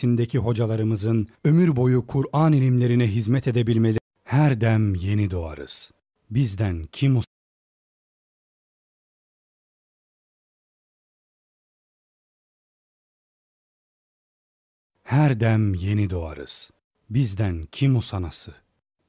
Tindeki hocalarımızın ömür boyu Kur'an ilimlerine hizmet edebilmeleri her dem yeni doğarız. Bizden kim o Her dem yeni doğarız. Bizden kim usanası?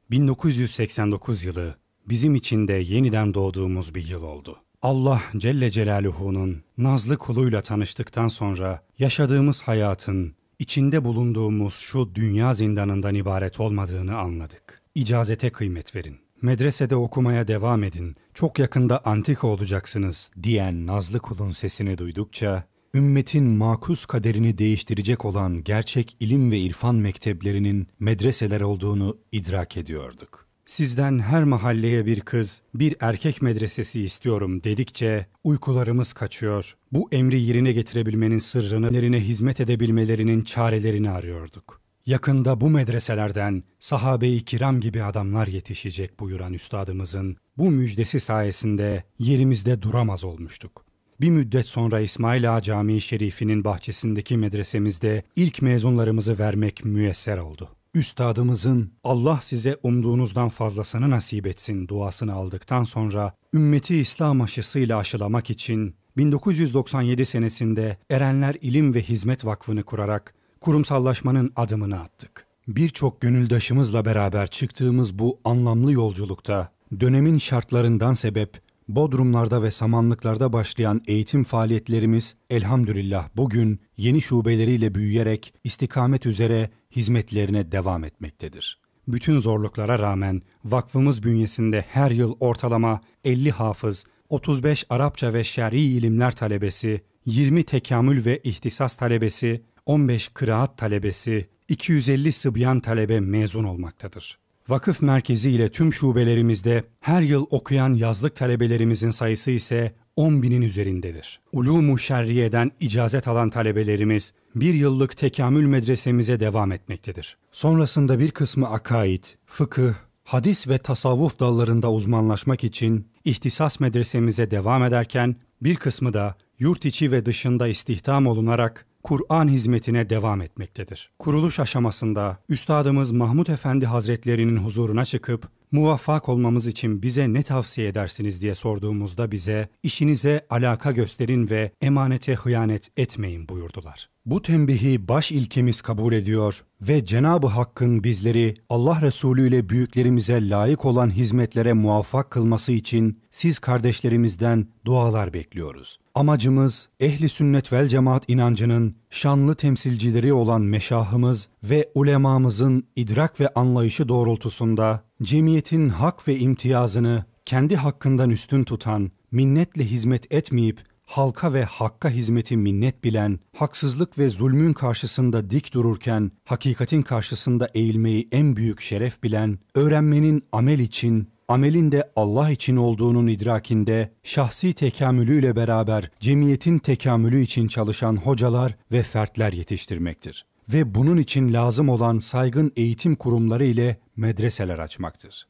1989 yılı bizim için de yeniden doğduğumuz bir yıl oldu. Allah Celle Celaluhu'nun nazlı kuluyla tanıştıktan sonra yaşadığımız hayatın içinde bulunduğumuz şu dünya zindanından ibaret olmadığını anladık. İcazete kıymet verin. Medresede okumaya devam edin. Çok yakında antika olacaksınız diyen nazlı kulun sesini duydukça ümmetin makus kaderini değiştirecek olan gerçek ilim ve irfan mekteplerinin medreseler olduğunu idrak ediyorduk. Sizden her mahalleye bir kız, bir erkek medresesi istiyorum dedikçe uykularımız kaçıyor. Bu emri yerine getirebilmenin sırrını, lerine hizmet edebilmelerinin çarelerini arıyorduk. Yakında bu medreselerden sahabe-i kiram gibi adamlar yetişecek buyuran üstadımızın bu müjdesi sayesinde yerimizde duramaz olmuştuk. Bir müddet sonra İsmail Ağa Camii Şerifi'nin bahçesindeki medresemizde ilk mezunlarımızı vermek müyesser oldu. Üstadımızın Allah size umduğunuzdan fazlasını nasip etsin duasını aldıktan sonra ümmeti İslam aşısıyla aşılamak için 1997 senesinde Erenler İlim ve Hizmet Vakfı'nı kurarak kurumsallaşmanın adımını attık. Birçok gönüldaşımızla beraber çıktığımız bu anlamlı yolculukta dönemin şartlarından sebep Bodrumlarda ve samanlıklarda başlayan eğitim faaliyetlerimiz elhamdülillah bugün yeni şubeleriyle büyüyerek istikamet üzere hizmetlerine devam etmektedir. Bütün zorluklara rağmen vakfımız bünyesinde her yıl ortalama 50 hafız, 35 Arapça ve şer'i ilimler talebesi, 20 tekamül ve ihtisas talebesi, 15 kıraat talebesi, 250 sıbyan talebe mezun olmaktadır. Vakıf merkezi ile tüm şubelerimizde her yıl okuyan yazlık talebelerimizin sayısı ise 10 binin üzerindedir. Ulumu Şerriye'den icazet alan talebelerimiz bir yıllık tekamül medresemize devam etmektedir. Sonrasında bir kısmı akaid, fıkıh, hadis ve tasavvuf dallarında uzmanlaşmak için ihtisas medresemize devam ederken bir kısmı da yurt içi ve dışında istihdam olunarak Kur'an hizmetine devam etmektedir. Kuruluş aşamasında Üstadımız Mahmud Efendi Hazretlerinin huzuruna çıkıp muvaffak olmamız için bize ne tavsiye edersiniz diye sorduğumuzda bize işinize alaka gösterin ve emanete hıyanet etmeyin buyurdular. Bu tembihi baş ilkemiz kabul ediyor ve Cenab-ı Hakk'ın bizleri Allah Resulü ile büyüklerimize layık olan hizmetlere muvaffak kılması için siz kardeşlerimizden dualar bekliyoruz. Amacımız ehli sünnet vel cemaat inancının şanlı temsilcileri olan meşahımız ve ulemamızın idrak ve anlayışı doğrultusunda cemiyetin hak ve imtiyazını kendi hakkından üstün tutan, minnetle hizmet etmeyip halka ve hakka hizmeti minnet bilen, haksızlık ve zulmün karşısında dik dururken, hakikatin karşısında eğilmeyi en büyük şeref bilen, öğrenmenin amel için, amelin de Allah için olduğunun idrakinde şahsi tekamülüyle beraber cemiyetin tekamülü için çalışan hocalar ve fertler yetiştirmektir ve bunun için lazım olan saygın eğitim kurumları ile medreseler açmaktır.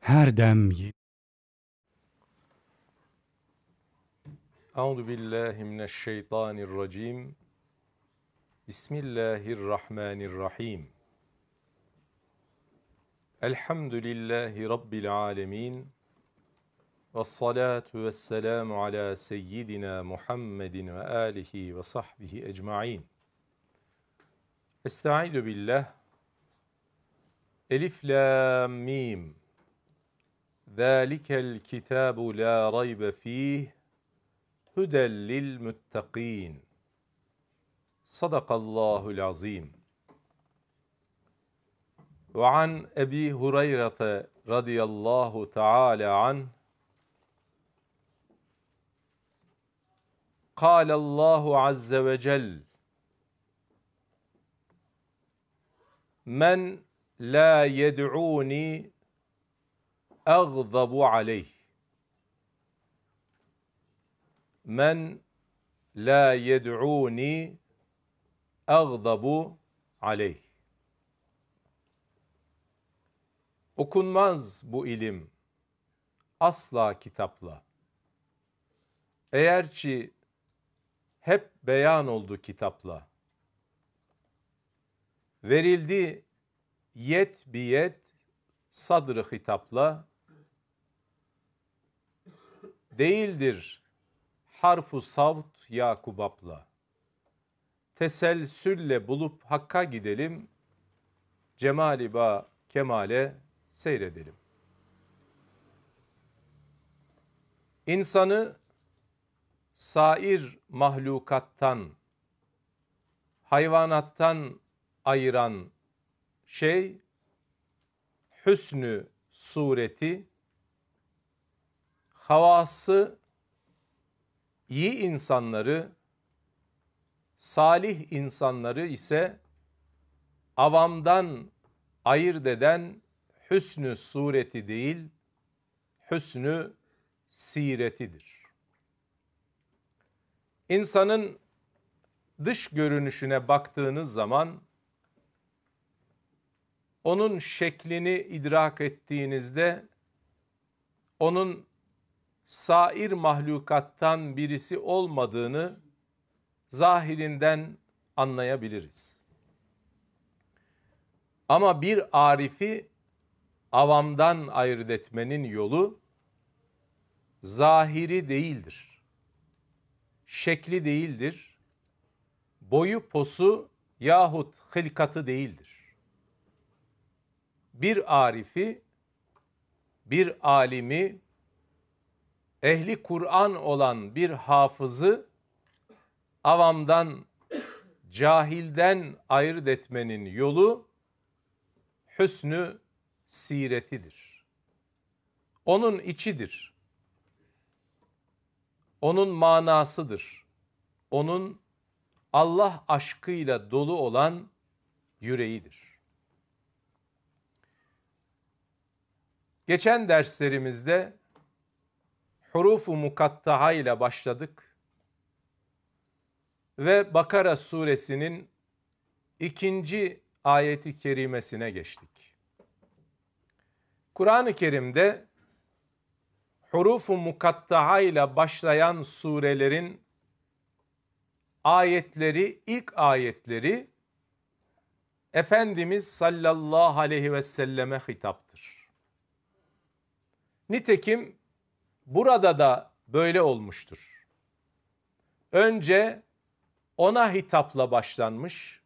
Her dem Euzu billahi mineşşeytanirracim. Bismillahirrahmanirrahim. Elhamdülillahi rabbil alamin. Ves salatu vesselamu ala seyyidina Muhammedin ve alihi ve sahbihi ecmaîn. Estaizu billah. Elif lam mim. Zalikel kitabu la raybe fih huden lil muttaqin. Sadakallahul azim. Ve an Ebi Hureyre radıyallahu teala an قال الله عز وجل من لا يدعوني أغضب عليه men la yed'uni agdabu aleyh. Okunmaz bu ilim asla kitapla. Eğer ki hep beyan oldu kitapla. Verildi yet biyet sadrı hitapla. Değildir harfu savt Yakubapla. Teselsülle bulup hakka gidelim. Cemali ba kemale seyredelim. İnsanı sair mahlukattan, hayvanattan ayıran şey hüsnü sureti, havası iyi insanları, salih insanları ise avamdan ayırt eden hüsnü sureti değil, hüsnü siretidir. İnsanın dış görünüşüne baktığınız zaman onun şeklini idrak ettiğinizde onun sair mahlukattan birisi olmadığını zahirinden anlayabiliriz. Ama bir arifi avamdan ayırt etmenin yolu zahiri değildir. Şekli değildir. Boyu posu yahut hılkatı değildir. Bir arifi, bir alimi, ehli Kur'an olan bir hafızı avamdan, cahilden ayırt etmenin yolu hüsnü siretidir. Onun içidir onun manasıdır. Onun Allah aşkıyla dolu olan yüreğidir. Geçen derslerimizde hurufu mukattaha ile başladık ve Bakara suresinin ikinci ayeti kerimesine geçtik. Kur'an-ı Kerim'de hurufu mukattaha ile başlayan surelerin ayetleri, ilk ayetleri Efendimiz sallallahu aleyhi ve selleme hitaptır. Nitekim burada da böyle olmuştur. Önce ona hitapla başlanmış,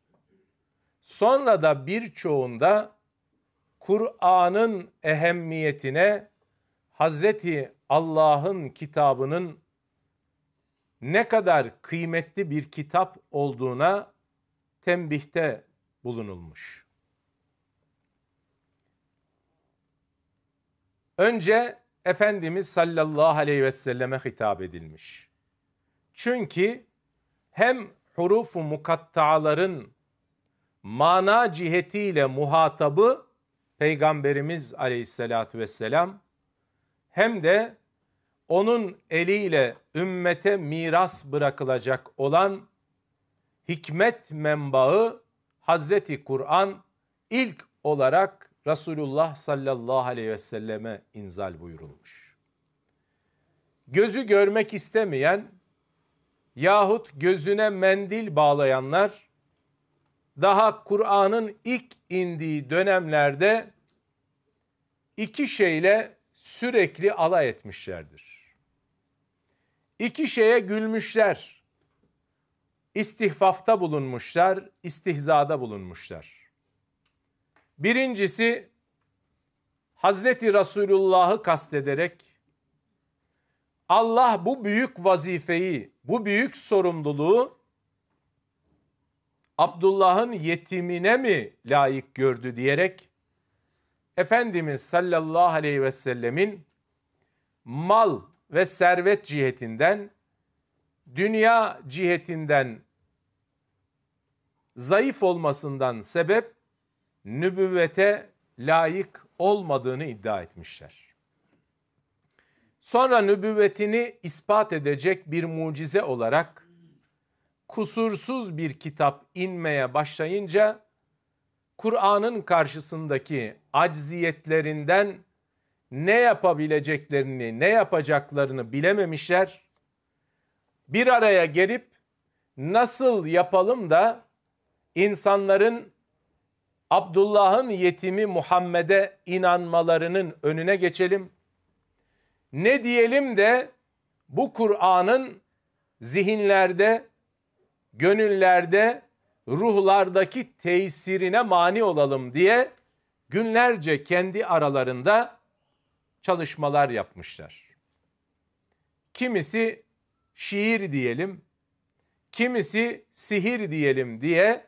sonra da birçoğunda Kur'an'ın ehemmiyetine Hazreti Allah'ın kitabının ne kadar kıymetli bir kitap olduğuna tembihte bulunulmuş. Önce Efendimiz sallallahu aleyhi ve selleme hitap edilmiş. Çünkü hem hurufu mukattaların mana cihetiyle muhatabı Peygamberimiz aleyhissalatu vesselam hem de onun eliyle ümmete miras bırakılacak olan hikmet menbaı Hazreti Kur'an ilk olarak Resulullah sallallahu aleyhi ve selleme inzal buyurulmuş. Gözü görmek istemeyen yahut gözüne mendil bağlayanlar daha Kur'an'ın ilk indiği dönemlerde iki şeyle sürekli alay etmişlerdir. İki şeye gülmüşler. İstihfafta bulunmuşlar, istihzada bulunmuşlar. Birincisi Hazreti Resulullah'ı kastederek Allah bu büyük vazifeyi, bu büyük sorumluluğu Abdullah'ın yetimine mi layık gördü diyerek Efendimiz sallallahu aleyhi ve sellemin mal ve servet cihetinden, dünya cihetinden zayıf olmasından sebep nübüvvete layık olmadığını iddia etmişler. Sonra nübüvvetini ispat edecek bir mucize olarak kusursuz bir kitap inmeye başlayınca Kur'an'ın karşısındaki acziyetlerinden ne yapabileceklerini, ne yapacaklarını bilememişler. Bir araya gelip nasıl yapalım da insanların Abdullah'ın yetimi Muhammed'e inanmalarının önüne geçelim. Ne diyelim de bu Kur'an'ın zihinlerde, gönüllerde, ruhlardaki tesirine mani olalım diye günlerce kendi aralarında çalışmalar yapmışlar. Kimisi şiir diyelim, kimisi sihir diyelim diye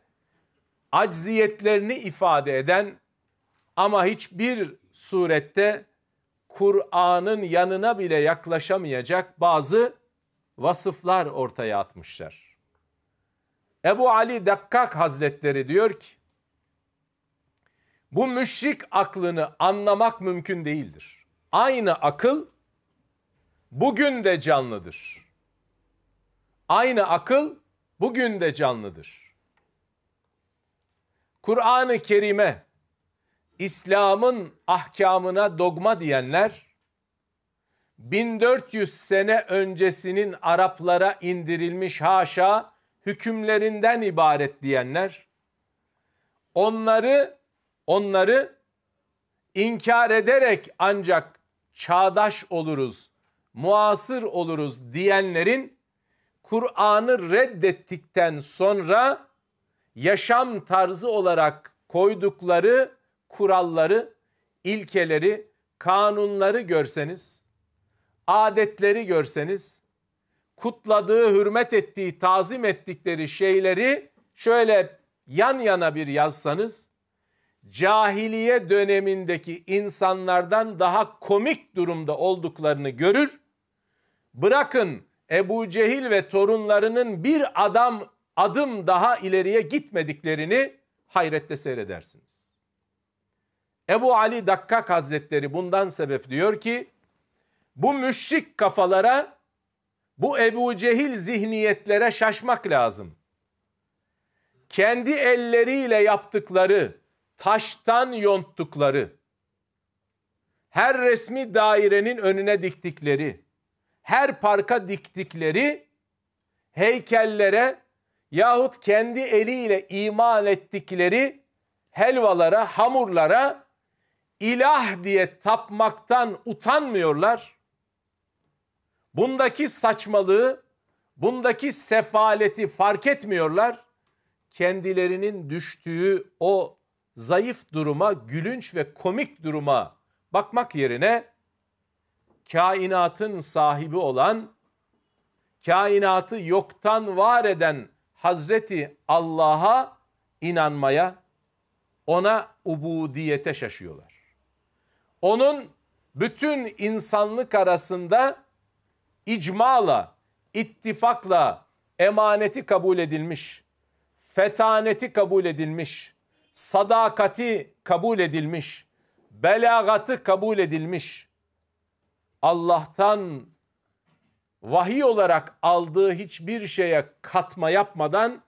acziyetlerini ifade eden ama hiçbir surette Kur'an'ın yanına bile yaklaşamayacak bazı vasıflar ortaya atmışlar. Ebu Ali Dakkak Hazretleri diyor ki, bu müşrik aklını anlamak mümkün değildir. Aynı akıl bugün de canlıdır. Aynı akıl bugün de canlıdır. Kur'an-ı Kerim'e İslam'ın ahkamına dogma diyenler 1400 sene öncesinin Araplara indirilmiş haşa hükümlerinden ibaret diyenler onları onları inkar ederek ancak çağdaş oluruz, muasır oluruz diyenlerin Kur'an'ı reddettikten sonra yaşam tarzı olarak koydukları kuralları, ilkeleri, kanunları görseniz, adetleri görseniz, kutladığı, hürmet ettiği, tazim ettikleri şeyleri şöyle yan yana bir yazsanız, cahiliye dönemindeki insanlardan daha komik durumda olduklarını görür. Bırakın Ebu Cehil ve torunlarının bir adam adım daha ileriye gitmediklerini hayrette seyredersiniz. Ebu Ali Dakkak Hazretleri bundan sebep diyor ki bu müşrik kafalara bu Ebu Cehil zihniyetlere şaşmak lazım. Kendi elleriyle yaptıkları, taştan yonttukları, her resmi dairenin önüne diktikleri, her parka diktikleri heykellere yahut kendi eliyle iman ettikleri helvalara, hamurlara ilah diye tapmaktan utanmıyorlar. Bundaki saçmalığı, bundaki sefaleti fark etmiyorlar. Kendilerinin düştüğü o zayıf duruma, gülünç ve komik duruma bakmak yerine kainatın sahibi olan, kainatı yoktan var eden Hazreti Allah'a inanmaya, ona ubudiyete şaşıyorlar. Onun bütün insanlık arasında icmala, ittifakla emaneti kabul edilmiş, fetaneti kabul edilmiş, sadakati kabul edilmiş, belagatı kabul edilmiş, Allah'tan vahiy olarak aldığı hiçbir şeye katma yapmadan,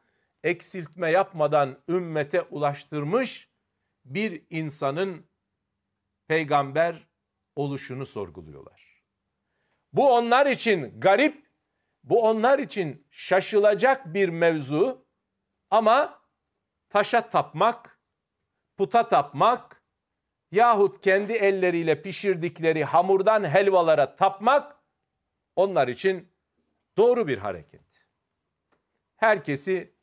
eksiltme yapmadan ümmete ulaştırmış bir insanın peygamber oluşunu sorguluyorlar. Bu onlar için garip, bu onlar için şaşılacak bir mevzu ama taşa tapmak, puta tapmak yahut kendi elleriyle pişirdikleri hamurdan helvalara tapmak onlar için doğru bir hareket. Herkesi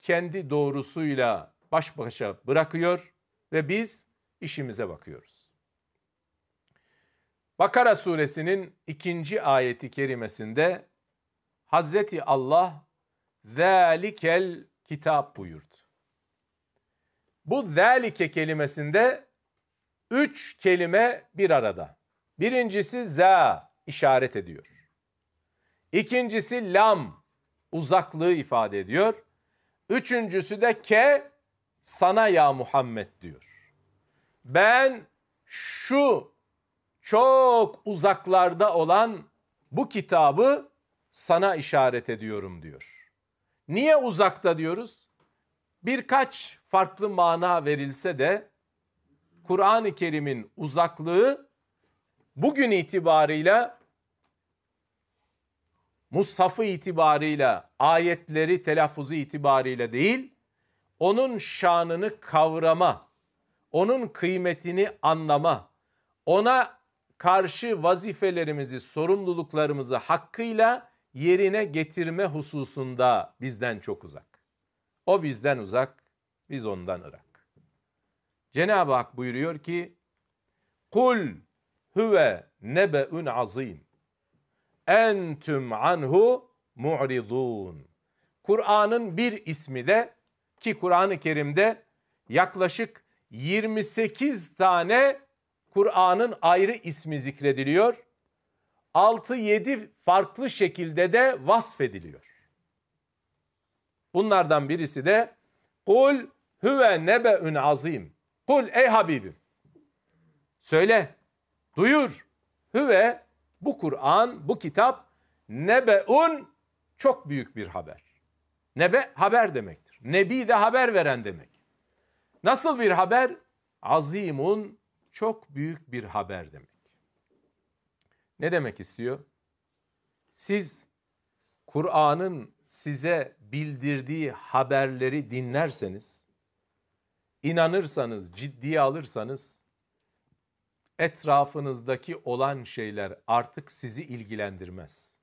kendi doğrusuyla baş başa bırakıyor ve biz işimize bakıyoruz. Bakara suresinin ikinci ayeti kerimesinde Hazreti Allah zelikel kitap buyurdu. Bu zelike kelimesinde üç kelime bir arada. Birincisi za işaret ediyor. İkincisi lam uzaklığı ifade ediyor. Üçüncüsü de ke sana ya Muhammed diyor. Ben şu çok uzaklarda olan bu kitabı sana işaret ediyorum diyor. Niye uzakta diyoruz? Birkaç farklı mana verilse de Kur'an-ı Kerim'in uzaklığı bugün itibarıyla mushafı itibarıyla, ayetleri telaffuzu itibarıyla değil, onun şanını kavrama, onun kıymetini anlama, ona karşı vazifelerimizi, sorumluluklarımızı hakkıyla yerine getirme hususunda bizden çok uzak. O bizden uzak, biz ondan ırak. Cenab-ı Hak buyuruyor ki, Kul huve nebe'un azim. Entüm anhu mu'ridun. Kur'an'ın bir ismi de ki Kur'an-ı Kerim'de yaklaşık 28 tane Kur'an'ın ayrı ismi zikrediliyor. 6-7 farklı şekilde de vasfediliyor. Bunlardan birisi de Kul huve nebe'ün azim. Kul ey Habibim. Söyle, duyur. Hüve bu Kur'an, bu kitap nebe'un çok büyük bir haber. Nebe haber demektir. Nebi de haber veren demek. Nasıl bir haber? Azimun çok büyük bir haber demek. Ne demek istiyor? Siz Kur'an'ın size bildirdiği haberleri dinlerseniz, inanırsanız, ciddiye alırsanız etrafınızdaki olan şeyler artık sizi ilgilendirmez.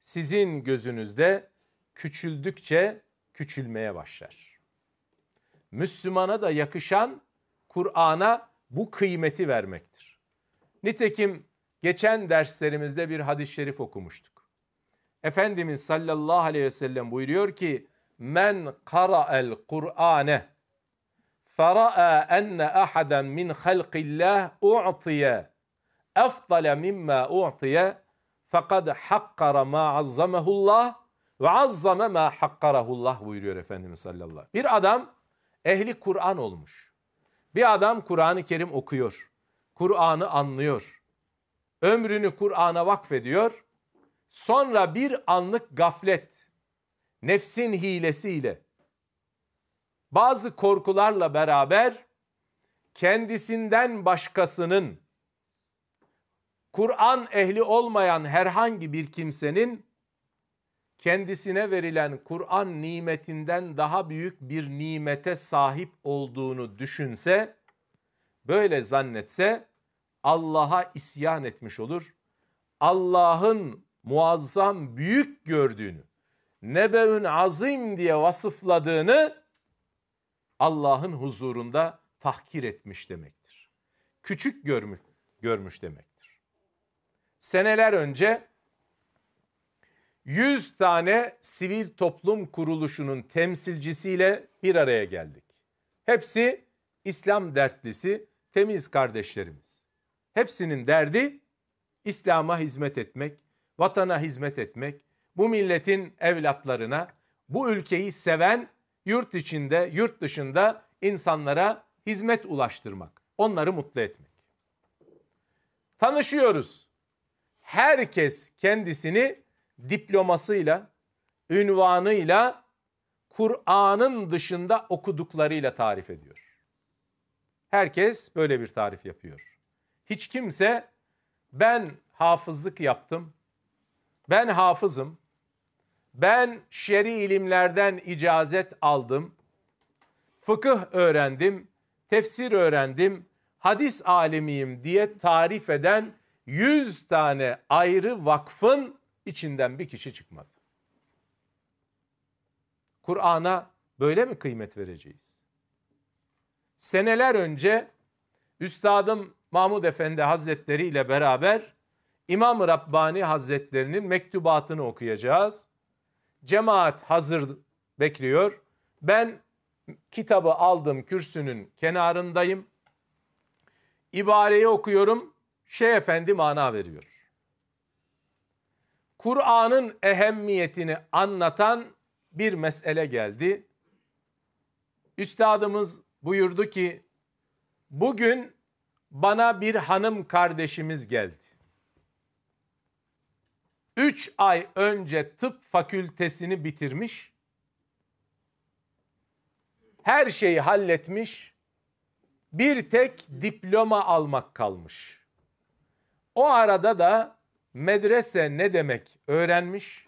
Sizin gözünüzde küçüldükçe küçülmeye başlar. Müslümana da yakışan Kur'an'a bu kıymeti vermektir. Nitekim geçen derslerimizde bir hadis-i şerif okumuştuk. Efendimiz sallallahu aleyhi ve sellem buyuruyor ki men qara'el Kur'ane fera'a enne ahaden min halqillah u'tiye efdale mimma u'tiye fekad hakkara ma azzamehullah ve azzame ma hakkarahullah buyuruyor Efendimiz sallallahu aleyhi ve sellem. Bir adam ehli Kur'an olmuş. Bir adam Kur'an-ı Kerim okuyor. Kur'an'ı anlıyor. Ömrünü Kur'an'a vakfediyor. Sonra bir anlık gaflet, nefsin hilesiyle, bazı korkularla beraber kendisinden başkasının Kur'an ehli olmayan herhangi bir kimsenin kendisine verilen Kur'an nimetinden daha büyük bir nimete sahip olduğunu düşünse, böyle zannetse Allah'a isyan etmiş olur. Allah'ın muazzam büyük gördüğünü, nebeün azim diye vasıfladığını Allah'ın huzurunda tahkir etmiş demektir. Küçük görmüş, görmüş demektir. Seneler önce 100 tane sivil toplum kuruluşunun temsilcisiyle bir araya geldik. Hepsi İslam dertlisi, temiz kardeşlerimiz. Hepsinin derdi İslam'a hizmet etmek, vatana hizmet etmek, bu milletin evlatlarına, bu ülkeyi seven yurt içinde, yurt dışında insanlara hizmet ulaştırmak, onları mutlu etmek. Tanışıyoruz. Herkes kendisini diplomasıyla, ünvanıyla, Kur'an'ın dışında okuduklarıyla tarif ediyor. Herkes böyle bir tarif yapıyor. Hiç kimse ben hafızlık yaptım, ben hafızım, ben şer'i ilimlerden icazet aldım, fıkıh öğrendim, tefsir öğrendim, hadis alimiyim diye tarif eden yüz tane ayrı vakfın içinden bir kişi çıkmadı. Kur'an'a böyle mi kıymet vereceğiz? Seneler önce Üstadım Mahmud Efendi Hazretleri ile beraber İmam Rabbani Hazretlerinin mektubatını okuyacağız. Cemaat hazır bekliyor. Ben kitabı aldım kürsünün kenarındayım. İbareyi okuyorum. Şeyh Efendi mana veriyor. Kur'an'ın ehemmiyetini anlatan bir mesele geldi. Üstadımız buyurdu ki bugün bana bir hanım kardeşimiz geldi. Üç ay önce tıp fakültesini bitirmiş. Her şeyi halletmiş. Bir tek diploma almak kalmış. O arada da medrese ne demek öğrenmiş,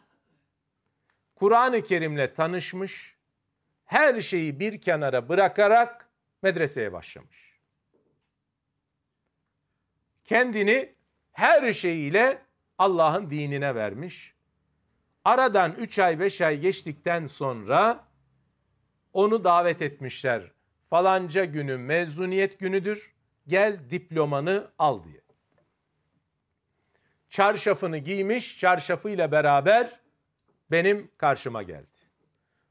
Kur'an-ı Kerim'le tanışmış, her şeyi bir kenara bırakarak medreseye başlamış. Kendini her şeyiyle Allah'ın dinine vermiş. Aradan 3 ay 5 ay geçtikten sonra onu davet etmişler. Falanca günü mezuniyet günüdür. Gel diplomanı al diye. Çarşafını giymiş, çarşafıyla beraber benim karşıma geldi.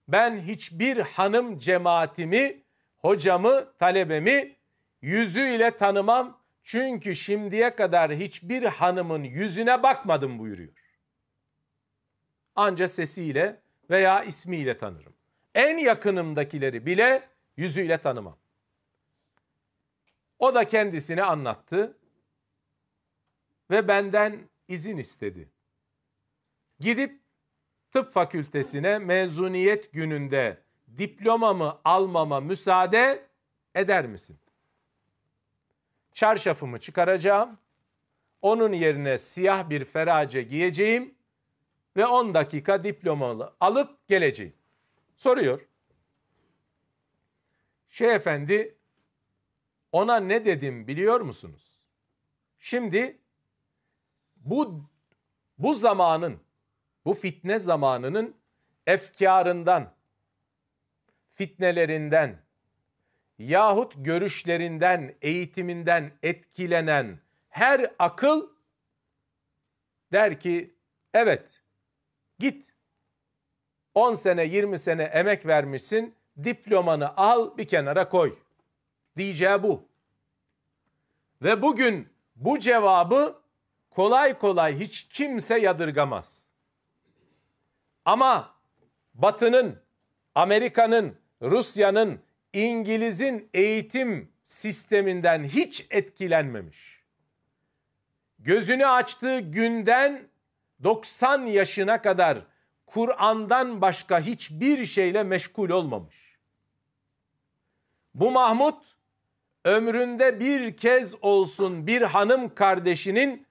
Ben hiçbir hanım cemaatimi, hocamı, talebemi yüzüyle tanımam. Çünkü şimdiye kadar hiçbir hanımın yüzüne bakmadım buyuruyor. Anca sesiyle veya ismiyle tanırım. En yakınımdakileri bile yüzüyle tanımam. O da kendisini anlattı ve benden izin istedi. Gidip tıp fakültesine mezuniyet gününde diplomamı almama müsaade eder misin? Çarşafımı çıkaracağım. Onun yerine siyah bir ferace giyeceğim ve 10 dakika diplomalı alıp geleceğim. Soruyor. Şeyh efendi ona ne dedim biliyor musunuz? Şimdi bu bu zamanın bu fitne zamanının efkarından, fitnelerinden yahut görüşlerinden, eğitiminden etkilenen her akıl der ki evet git 10 sene 20 sene emek vermişsin diplomanı al bir kenara koy diyeceği bu. Ve bugün bu cevabı kolay kolay hiç kimse yadırgamaz. Ama Batı'nın, Amerika'nın, Rusya'nın, İngiliz'in eğitim sisteminden hiç etkilenmemiş. Gözünü açtığı günden 90 yaşına kadar Kur'an'dan başka hiçbir şeyle meşgul olmamış. Bu Mahmud ömründe bir kez olsun bir hanım kardeşinin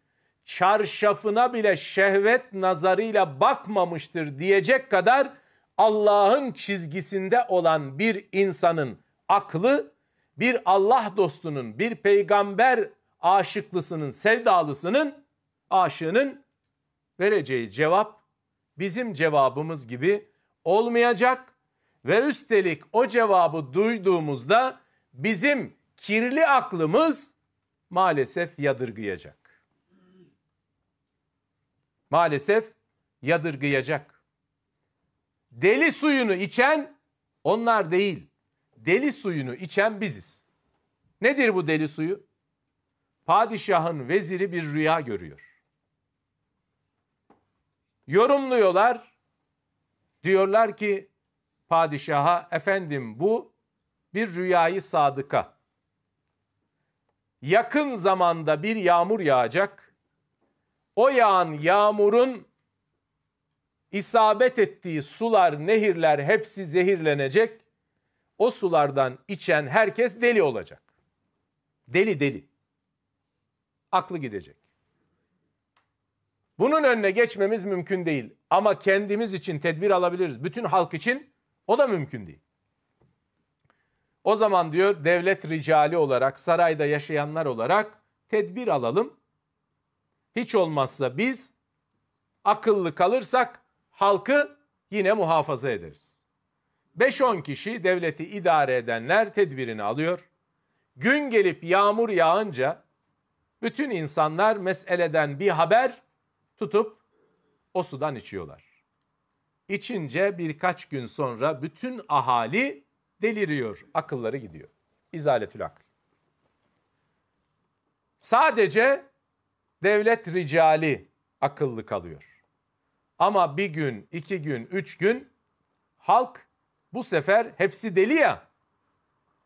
çarşafına bile şehvet nazarıyla bakmamıştır diyecek kadar Allah'ın çizgisinde olan bir insanın aklı bir Allah dostunun, bir peygamber aşıklısının, sevdalısının, aşığının vereceği cevap bizim cevabımız gibi olmayacak ve üstelik o cevabı duyduğumuzda bizim kirli aklımız maalesef yadırgayacak. Maalesef yadırgayacak. Deli suyunu içen onlar değil. Deli suyunu içen biziz. Nedir bu deli suyu? Padişahın veziri bir rüya görüyor. Yorumluyorlar. Diyorlar ki padişaha efendim bu bir rüyayı sadıka. Yakın zamanda bir yağmur yağacak. O yağan yağmurun isabet ettiği sular, nehirler hepsi zehirlenecek. O sulardan içen herkes deli olacak. Deli deli. Aklı gidecek. Bunun önüne geçmemiz mümkün değil. Ama kendimiz için tedbir alabiliriz. Bütün halk için o da mümkün değil. O zaman diyor devlet ricali olarak, sarayda yaşayanlar olarak tedbir alalım. Hiç olmazsa biz akıllı kalırsak halkı yine muhafaza ederiz. 5-10 kişi devleti idare edenler tedbirini alıyor. Gün gelip yağmur yağınca bütün insanlar meseleden bir haber tutup o sudan içiyorlar. İçince birkaç gün sonra bütün ahali deliriyor, akılları gidiyor. İzaletül akıl. Sadece devlet ricali akıllı kalıyor. Ama bir gün, iki gün, üç gün halk bu sefer hepsi deli ya.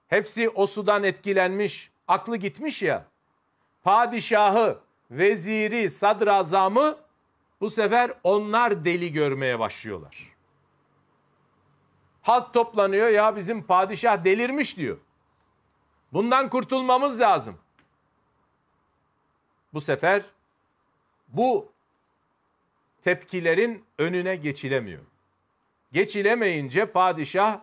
Hepsi o sudan etkilenmiş, aklı gitmiş ya. Padişahı, veziri, sadrazamı bu sefer onlar deli görmeye başlıyorlar. Halk toplanıyor ya bizim padişah delirmiş diyor. Bundan kurtulmamız lazım. Bu sefer bu tepkilerin önüne geçilemiyor. Geçilemeyince padişah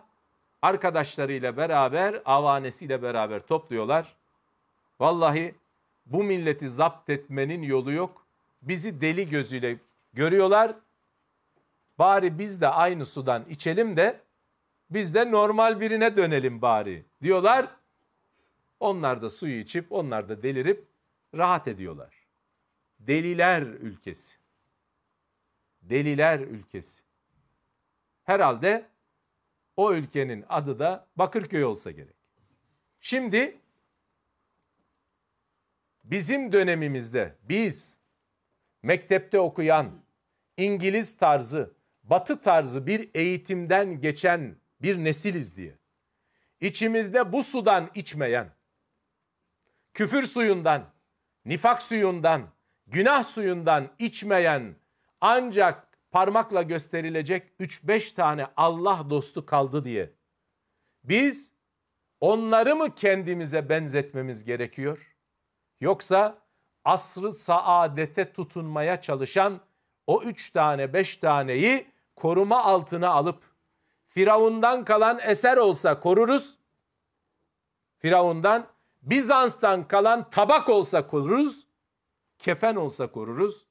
arkadaşlarıyla beraber, avanesiyle beraber topluyorlar. Vallahi bu milleti zapt etmenin yolu yok. Bizi deli gözüyle görüyorlar. Bari biz de aynı sudan içelim de biz de normal birine dönelim bari diyorlar. Onlar da suyu içip onlar da delirip rahat ediyorlar. Deliler ülkesi. Deliler ülkesi. Herhalde o ülkenin adı da Bakırköy olsa gerek. Şimdi bizim dönemimizde biz mektepte okuyan İngiliz tarzı, Batı tarzı bir eğitimden geçen bir nesiliz diye. İçimizde bu sudan içmeyen, küfür suyundan, nifak suyundan, günah suyundan içmeyen ancak parmakla gösterilecek 3-5 tane Allah dostu kaldı diye. Biz onları mı kendimize benzetmemiz gerekiyor? Yoksa asrı saadete tutunmaya çalışan o üç tane beş taneyi koruma altına alıp Firavundan kalan eser olsa koruruz. Firavundan Bizans'tan kalan tabak olsa koruruz. Kefen olsa koruruz.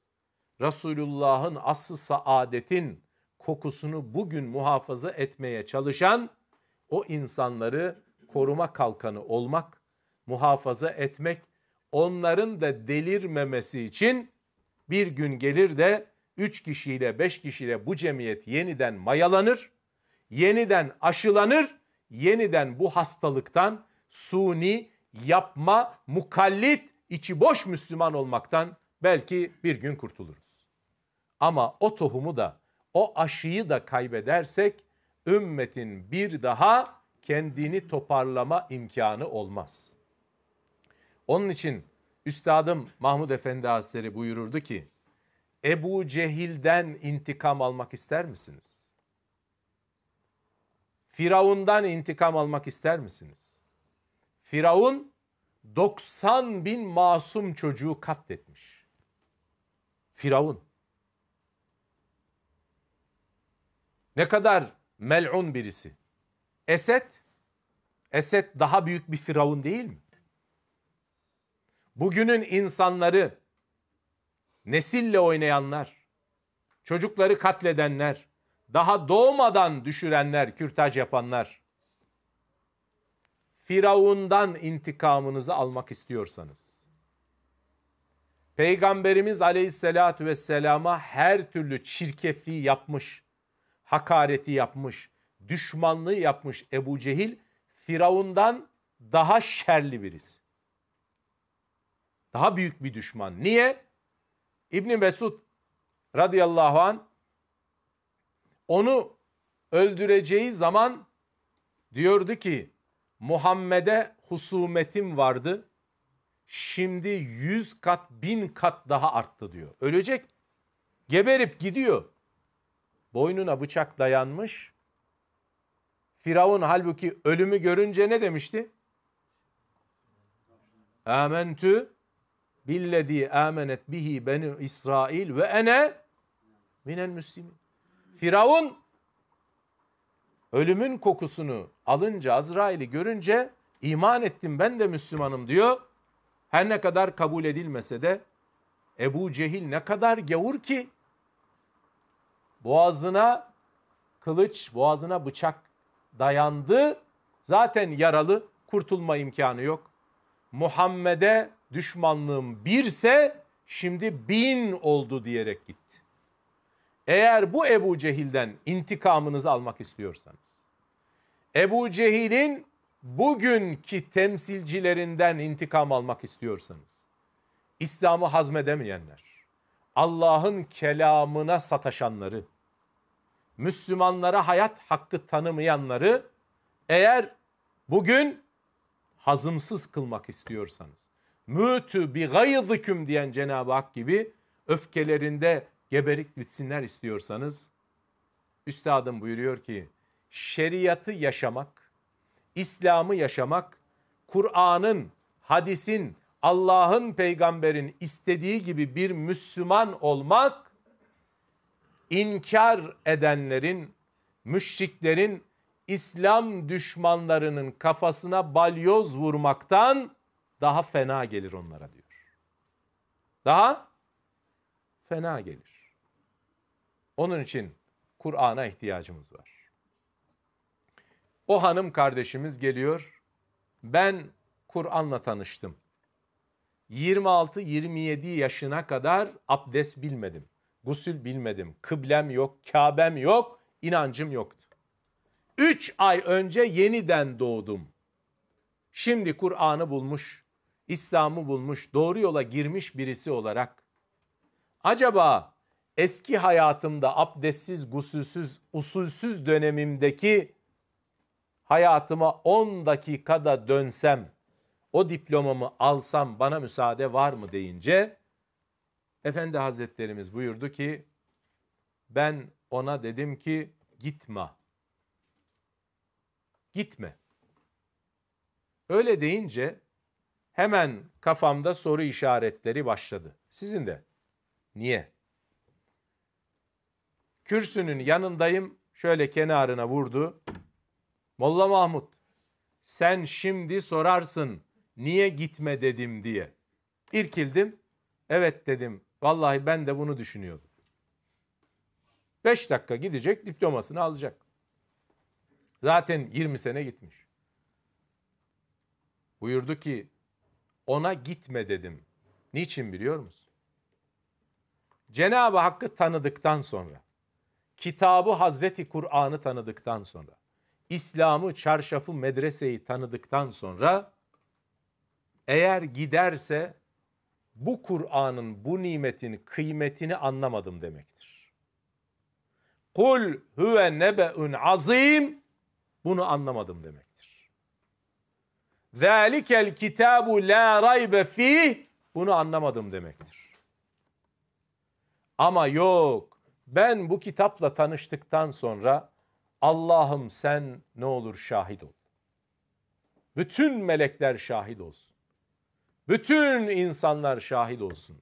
Resulullah'ın aslı saadetin kokusunu bugün muhafaza etmeye çalışan o insanları koruma kalkanı olmak, muhafaza etmek, onların da delirmemesi için bir gün gelir de üç kişiyle beş kişiyle bu cemiyet yeniden mayalanır, yeniden aşılanır, yeniden bu hastalıktan suni, yapma, mukallit, içi boş Müslüman olmaktan belki bir gün kurtuluruz. Ama o tohumu da o aşıyı da kaybedersek ümmetin bir daha kendini toparlama imkanı olmaz. Onun için Üstadım Mahmud Efendi Hazretleri buyururdu ki Ebu Cehil'den intikam almak ister misiniz? Firavundan intikam almak ister misiniz? Firavun 90 bin masum çocuğu katletmiş. Firavun. Ne kadar mel'un birisi. Esed, Esed daha büyük bir firavun değil mi? Bugünün insanları, nesille oynayanlar, çocukları katledenler, daha doğmadan düşürenler, kürtaj yapanlar, Firavundan intikamınızı almak istiyorsanız, Peygamberimiz aleyhissalatü vesselama her türlü çirkefliği yapmış, hakareti yapmış, düşmanlığı yapmış Ebu Cehil, Firavundan daha şerli birisi. Daha büyük bir düşman. Niye? İbni Mesud radıyallahu an onu öldüreceği zaman diyordu ki Muhammed'e husumetim vardı. Şimdi yüz kat bin kat daha arttı diyor. Ölecek. Geberip gidiyor. Boynuna bıçak dayanmış. Firavun halbuki ölümü görünce ne demişti? Amentü billezî amenet bihi beni İsrail ve ene minel müslimin. Firavun ölümün kokusunu alınca Azrail'i görünce iman ettim ben de Müslümanım diyor. Her ne kadar kabul edilmese de Ebu Cehil ne kadar gavur ki boğazına kılıç, boğazına bıçak dayandı. Zaten yaralı, kurtulma imkanı yok. Muhammed'e düşmanlığım birse şimdi bin oldu diyerek gitti. Eğer bu Ebu Cehil'den intikamınızı almak istiyorsanız, Ebu Cehil'in bugünkü temsilcilerinden intikam almak istiyorsanız, İslam'ı hazmedemeyenler, Allah'ın kelamına sataşanları, Müslümanlara hayat hakkı tanımayanları eğer bugün hazımsız kılmak istiyorsanız, mütü bi gayziküm diyen Cenab-ı Hak gibi öfkelerinde geberik bitsinler istiyorsanız, Üstadım buyuruyor ki, şeriatı yaşamak, İslam'ı yaşamak, Kur'an'ın, hadisin, Allah'ın peygamberin istediği gibi bir Müslüman olmak inkar edenlerin, müşriklerin, İslam düşmanlarının kafasına balyoz vurmaktan daha fena gelir onlara diyor. Daha fena gelir. Onun için Kur'an'a ihtiyacımız var. O hanım kardeşimiz geliyor. Ben Kur'an'la tanıştım. 26-27 yaşına kadar abdest bilmedim. Gusül bilmedim. Kıblem yok, Kabe'm yok, inancım yoktu. 3 ay önce yeniden doğdum. Şimdi Kur'an'ı bulmuş, İslam'ı bulmuş, doğru yola girmiş birisi olarak acaba eski hayatımda abdestsiz, gusülsüz, usulsüz dönemimdeki hayatıma 10 dakikada dönsem, o diplomamı alsam bana müsaade var mı deyince Efendi Hazretlerimiz buyurdu ki ben ona dedim ki gitme. Gitme. Öyle deyince hemen kafamda soru işaretleri başladı. Sizin de. Niye? Kürsünün yanındayım. Şöyle kenarına vurdu. Molla Mahmut sen şimdi sorarsın niye gitme dedim diye. İrkildim. Evet dedim. Vallahi ben de bunu düşünüyordum. Beş dakika gidecek diplomasını alacak. Zaten 20 sene gitmiş. Buyurdu ki ona gitme dedim. Niçin biliyor musun? Cenab-ı Hakk'ı tanıdıktan sonra, kitabı Hazreti Kur'an'ı tanıdıktan sonra, İslam'ı, çarşafı, medreseyi tanıdıktan sonra eğer giderse bu Kur'an'ın, bu nimetin kıymetini anlamadım demektir. Kul huve nebe'un azim bunu anlamadım demektir. Zalikel kitabu la raybe fih bunu anlamadım demektir. Ama yok ben bu kitapla tanıştıktan sonra Allah'ım sen ne olur şahit ol. Bütün melekler şahit olsun. Bütün insanlar şahit olsun.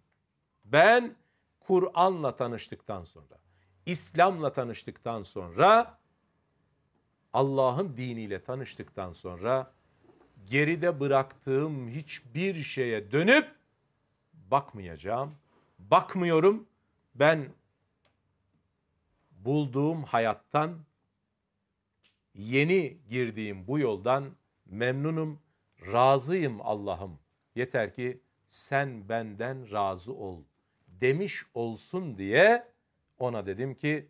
Ben Kur'an'la tanıştıktan sonra, İslam'la tanıştıktan sonra, Allah'ın diniyle tanıştıktan sonra geride bıraktığım hiçbir şeye dönüp bakmayacağım. Bakmıyorum. Ben bulduğum hayattan yeni girdiğim bu yoldan memnunum, razıyım Allah'ım. Yeter ki sen benden razı ol demiş olsun diye ona dedim ki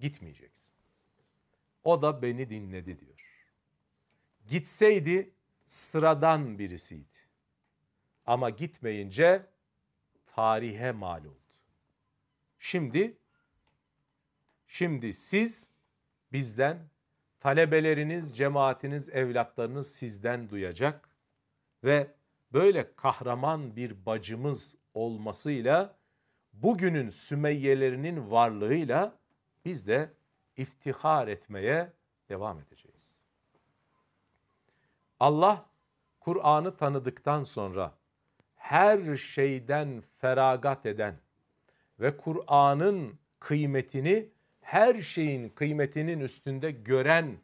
gitmeyeceksin. O da beni dinledi diyor. Gitseydi sıradan birisiydi. Ama gitmeyince tarihe mal oldu. Şimdi şimdi siz bizden talebeleriniz, cemaatiniz, evlatlarınız sizden duyacak ve böyle kahraman bir bacımız olmasıyla bugünün Sümeyyelerinin varlığıyla biz de iftihar etmeye devam edeceğiz. Allah Kur'an'ı tanıdıktan sonra her şeyden feragat eden ve Kur'an'ın kıymetini her şeyin kıymetinin üstünde gören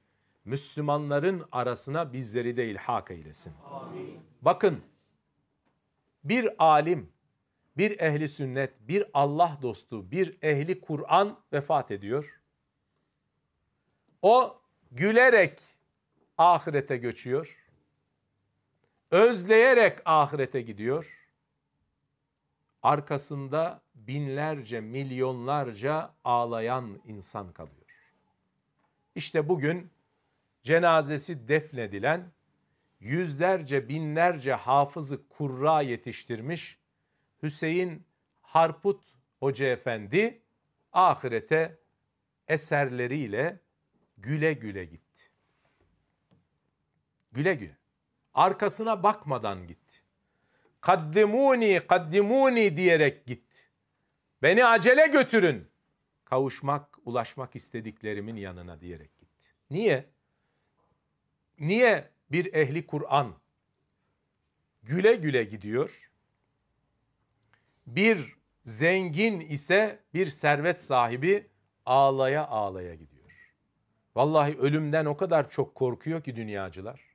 Müslümanların arasına bizleri de ilhak eylesin. Amin. Bakın bir alim, bir ehli sünnet, bir Allah dostu, bir ehli Kur'an vefat ediyor. O gülerek ahirete göçüyor. Özleyerek ahirete gidiyor. Arkasında binlerce, milyonlarca ağlayan insan kalıyor. İşte bugün cenazesi defnedilen yüzlerce binlerce hafızı kurra yetiştirmiş Hüseyin Harput Hoca Efendi ahirete eserleriyle güle güle gitti. Güle güle. Arkasına bakmadan gitti. Kaddimuni, kaddimuni diyerek gitti. Beni acele götürün. Kavuşmak, ulaşmak istediklerimin yanına diyerek gitti. Niye? Niye bir ehli Kur'an güle güle gidiyor? Bir Zengin ise bir servet sahibi ağlaya ağlaya gidiyor. Vallahi ölümden o kadar çok korkuyor ki dünyacılar.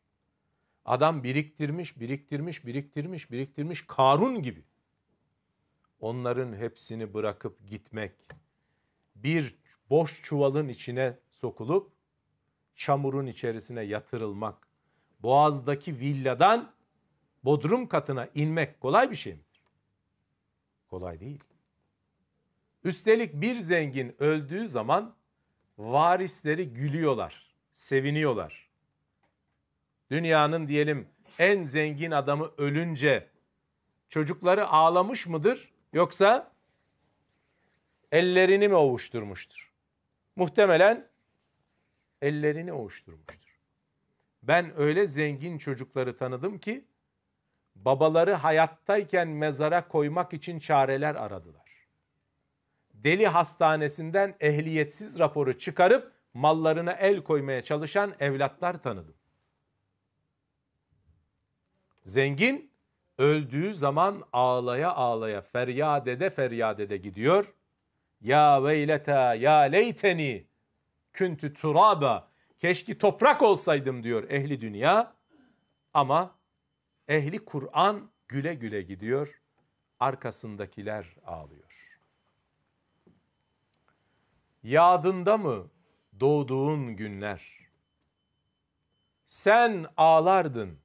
Adam biriktirmiş, biriktirmiş, biriktirmiş, biriktirmiş Karun gibi. Onların hepsini bırakıp gitmek, bir boş çuvalın içine sokulup çamurun içerisine yatırılmak, Boğaz'daki villadan bodrum katına inmek kolay bir şey midir? Kolay değil. Üstelik bir zengin öldüğü zaman varisleri gülüyorlar, seviniyorlar. Dünyanın diyelim en zengin adamı ölünce çocukları ağlamış mıdır yoksa ellerini mi ovuşturmuştur? Muhtemelen ellerini ovuşturmuştur. Ben öyle zengin çocukları tanıdım ki babaları hayattayken mezara koymak için çareler aradılar. Deli hastanesinden ehliyetsiz raporu çıkarıp mallarına el koymaya çalışan evlatlar tanıdım. Zengin öldüğü zaman ağlaya ağlaya feryadede feryadede gidiyor. Ya veyleta ya leyteni küntü turaba keşke toprak olsaydım diyor ehli dünya. Ama ehli Kur'an güle güle gidiyor. Arkasındakiler ağlıyor. Yadında mı doğduğun günler? Sen ağlardın,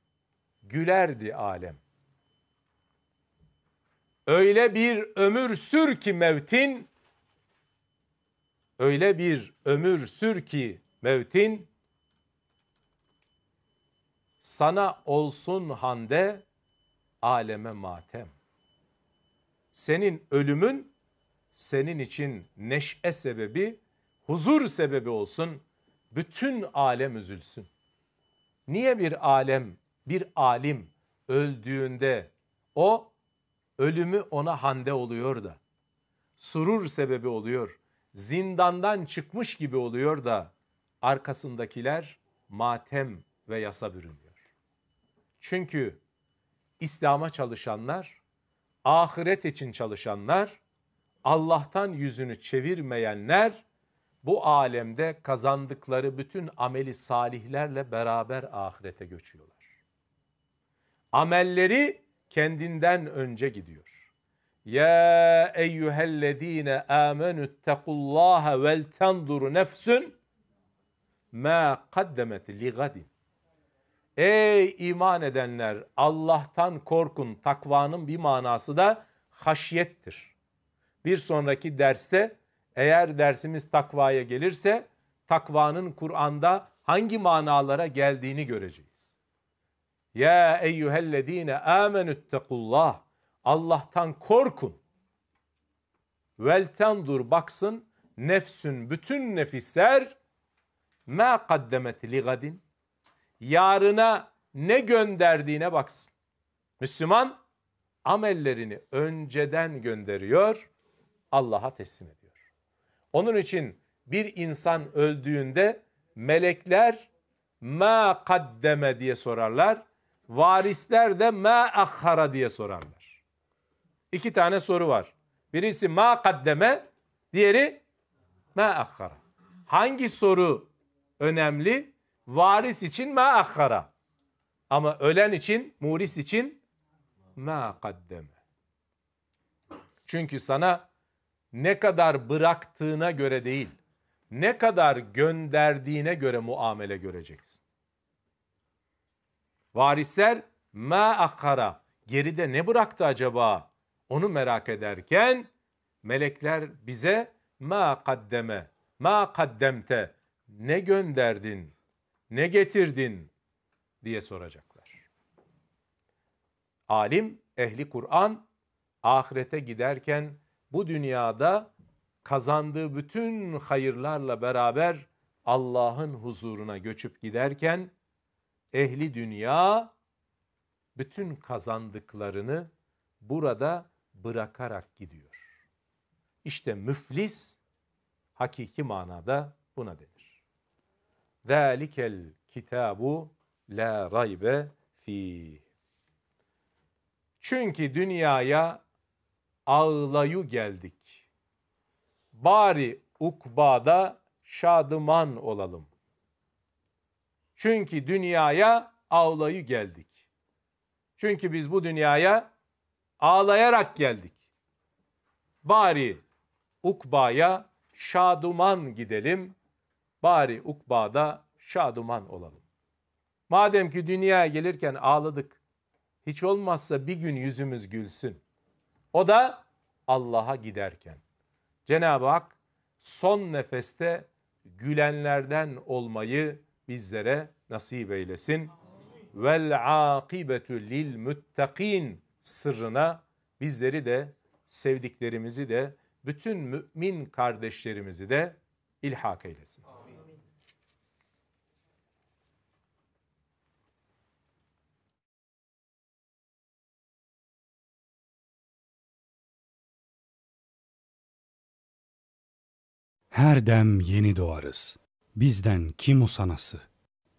gülerdi alem. Öyle bir ömür sür ki mevtin, öyle bir ömür sür ki mevtin, sana olsun hande, aleme matem. Senin ölümün senin için neşe sebebi, huzur sebebi olsun. Bütün alem üzülsün. Niye bir alem, bir alim öldüğünde o ölümü ona hande oluyor da, surur sebebi oluyor, zindandan çıkmış gibi oluyor da arkasındakiler matem ve yasa bürünüyor. Çünkü İslam'a çalışanlar, ahiret için çalışanlar, Allah'tan yüzünü çevirmeyenler bu alemde kazandıkları bütün ameli salihlerle beraber ahirete göçüyorlar. Amelleri kendinden önce gidiyor. Ya eyyühellezine amenüttekullaha vel tendur nefsün ma kaddemet li gadin. Ey iman edenler Allah'tan korkun takvanın bir manası da haşyettir. Bir sonraki derste eğer dersimiz takvaya gelirse takvanın Kur'an'da hangi manalara geldiğini göreceğiz. Ya eyyühellezine amenüttekullah Allah'tan korkun. Vel tendur baksın nefsün bütün nefisler ma kaddemet li gadin yarına ne gönderdiğine baksın. Müslüman amellerini önceden gönderiyor, Allah'a teslim ediyor. Onun için bir insan öldüğünde melekler ma kaddeme diye sorarlar. Varisler de ma akhara diye sorarlar. İki tane soru var. Birisi ma kaddeme, diğeri ma akhara. Hangi soru önemli? Varis için ma akhara. Ama ölen için, muris için ma kaddeme. Çünkü sana ne kadar bıraktığına göre değil, ne kadar gönderdiğine göre muamele göreceksin. Varisler ma akhara. Geride ne bıraktı acaba? Onu merak ederken melekler bize ma kaddeme ma kaddemte ne gönderdin ne getirdin? diye soracaklar. Alim ehli Kur'an ahirete giderken bu dünyada kazandığı bütün hayırlarla beraber Allah'ın huzuruna göçüp giderken ehli dünya bütün kazandıklarını burada bırakarak gidiyor. İşte müflis hakiki manada buna denir. Zalikel kitabu la raybe fi. Çünkü dünyaya ağlayu geldik. Bari ukbada şadıman olalım. Çünkü dünyaya ağlayı geldik. Çünkü biz bu dünyaya ağlayarak geldik. Bari ukbaya şaduman gidelim. Bari ukbada şaduman olalım. Madem ki dünyaya gelirken ağladık, hiç olmazsa bir gün yüzümüz gülsün. O da Allah'a giderken. Cenab-ı Hak son nefeste gülenlerden olmayı bizlere nasip eylesin. Vel akibetu lil muttakin sırrına bizleri de sevdiklerimizi de bütün mümin kardeşlerimizi de ilhak eylesin. Her dem yeni doğarız. Bizden kim usanası?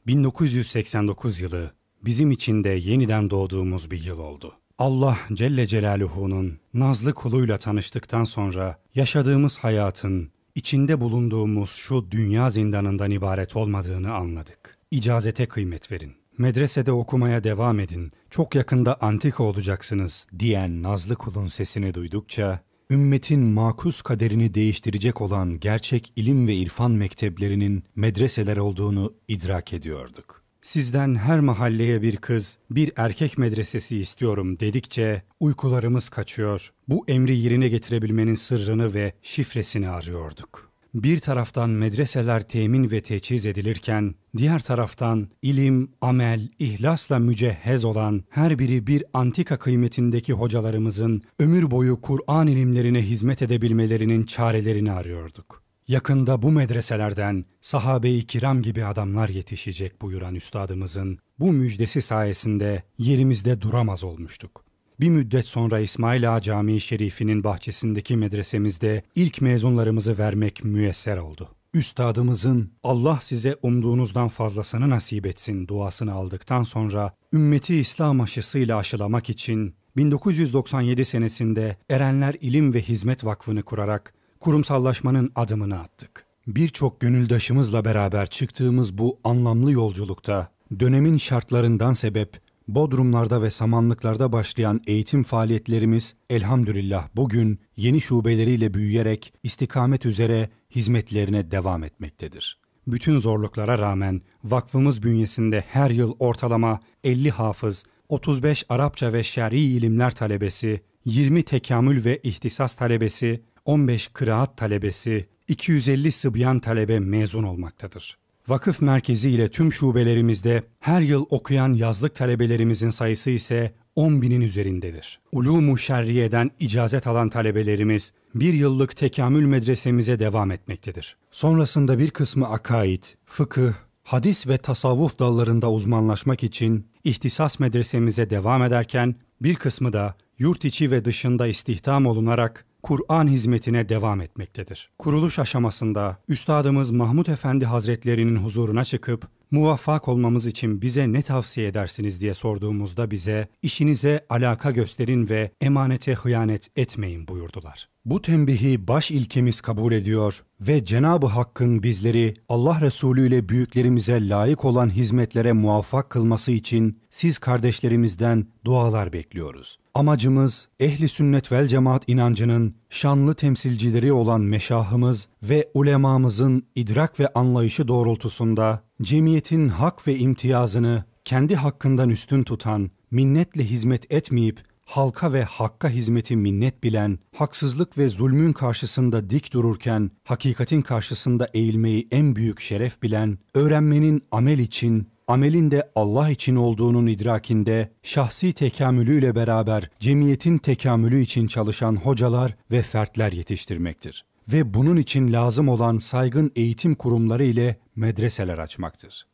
1989 yılı bizim için de yeniden doğduğumuz bir yıl oldu. Allah Celle Celaluhu'nun nazlı kuluyla tanıştıktan sonra yaşadığımız hayatın içinde bulunduğumuz şu dünya zindanından ibaret olmadığını anladık. İcazete kıymet verin. Medresede okumaya devam edin. Çok yakında antika olacaksınız diyen nazlı kulun sesini duydukça ümmetin makus kaderini değiştirecek olan gerçek ilim ve irfan mekteplerinin medreseler olduğunu idrak ediyorduk. Sizden her mahalleye bir kız, bir erkek medresesi istiyorum dedikçe uykularımız kaçıyor. Bu emri yerine getirebilmenin sırrını ve şifresini arıyorduk. Bir taraftan medreseler temin ve teçhiz edilirken, diğer taraftan ilim, amel, ihlasla mücehhez olan her biri bir antika kıymetindeki hocalarımızın ömür boyu Kur'an ilimlerine hizmet edebilmelerinin çarelerini arıyorduk. Yakında bu medreselerden sahabe-i kiram gibi adamlar yetişecek buyuran üstadımızın bu müjdesi sayesinde yerimizde duramaz olmuştuk. Bir müddet sonra İsmail Ağa Camii Şerifi'nin bahçesindeki medresemizde ilk mezunlarımızı vermek müyesser oldu. Üstadımızın Allah size umduğunuzdan fazlasını nasip etsin duasını aldıktan sonra ümmeti İslam aşısıyla aşılamak için 1997 senesinde Erenler İlim ve Hizmet Vakfı'nı kurarak kurumsallaşmanın adımını attık. Birçok gönüldaşımızla beraber çıktığımız bu anlamlı yolculukta dönemin şartlarından sebep Bodrumlarda ve samanlıklarda başlayan eğitim faaliyetlerimiz elhamdülillah bugün yeni şubeleriyle büyüyerek istikamet üzere hizmetlerine devam etmektedir. Bütün zorluklara rağmen vakfımız bünyesinde her yıl ortalama 50 hafız, 35 Arapça ve şer'i ilimler talebesi, 20 tekamül ve ihtisas talebesi, 15 kıraat talebesi, 250 sıbyan talebe mezun olmaktadır. Vakıf merkezi ile tüm şubelerimizde her yıl okuyan yazlık talebelerimizin sayısı ise 10 binin üzerindedir. Ulumu Şerriye'den icazet alan talebelerimiz bir yıllık tekamül medresemize devam etmektedir. Sonrasında bir kısmı akaid, fıkıh, hadis ve tasavvuf dallarında uzmanlaşmak için ihtisas medresemize devam ederken bir kısmı da yurt içi ve dışında istihdam olunarak Kur'an hizmetine devam etmektedir. Kuruluş aşamasında Üstadımız Mahmud Efendi Hazretlerinin huzuruna çıkıp muvaffak olmamız için bize ne tavsiye edersiniz diye sorduğumuzda bize işinize alaka gösterin ve emanete hıyanet etmeyin buyurdular. Bu tembihi baş ilkemiz kabul ediyor ve Cenab-ı Hakk'ın bizleri Allah Resulü ile büyüklerimize layık olan hizmetlere muvaffak kılması için siz kardeşlerimizden dualar bekliyoruz. Amacımız ehli sünnet vel cemaat inancının şanlı temsilcileri olan meşahımız ve ulemamızın idrak ve anlayışı doğrultusunda cemiyetin hak ve imtiyazını kendi hakkından üstün tutan, minnetle hizmet etmeyip halka ve hakka hizmeti minnet bilen, haksızlık ve zulmün karşısında dik dururken, hakikatin karşısında eğilmeyi en büyük şeref bilen, öğrenmenin amel için, amelin de Allah için olduğunun idrakinde, şahsi tekamülüyle beraber cemiyetin tekamülü için çalışan hocalar ve fertler yetiştirmektir. Ve bunun için lazım olan saygın eğitim kurumları ile medreseler açmaktır.